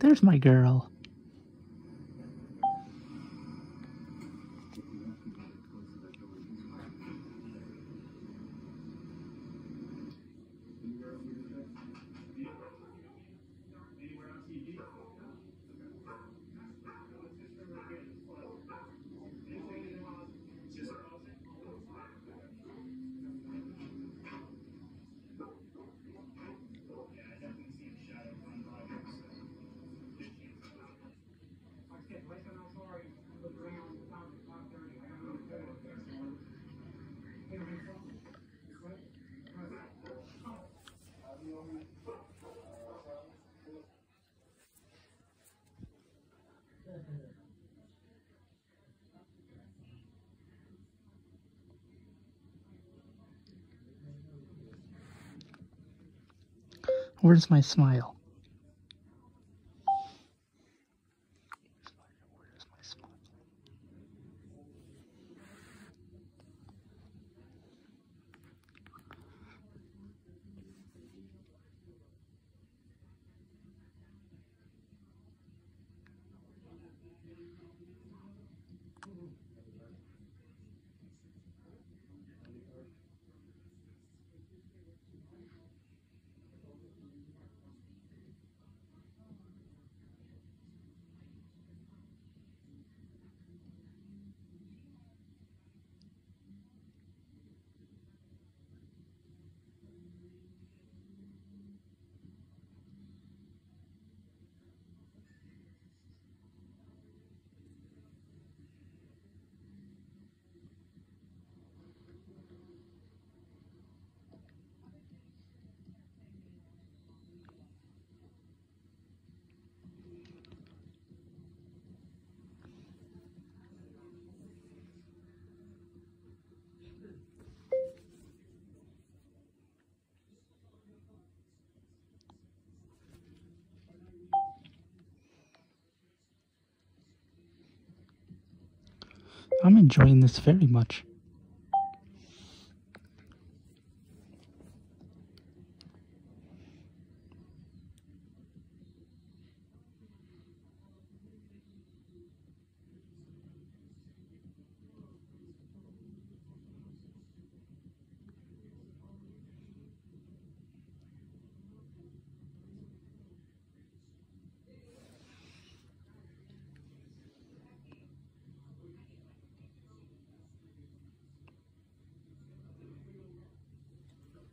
There's my girl. Where's my smile? I'm enjoying this very much.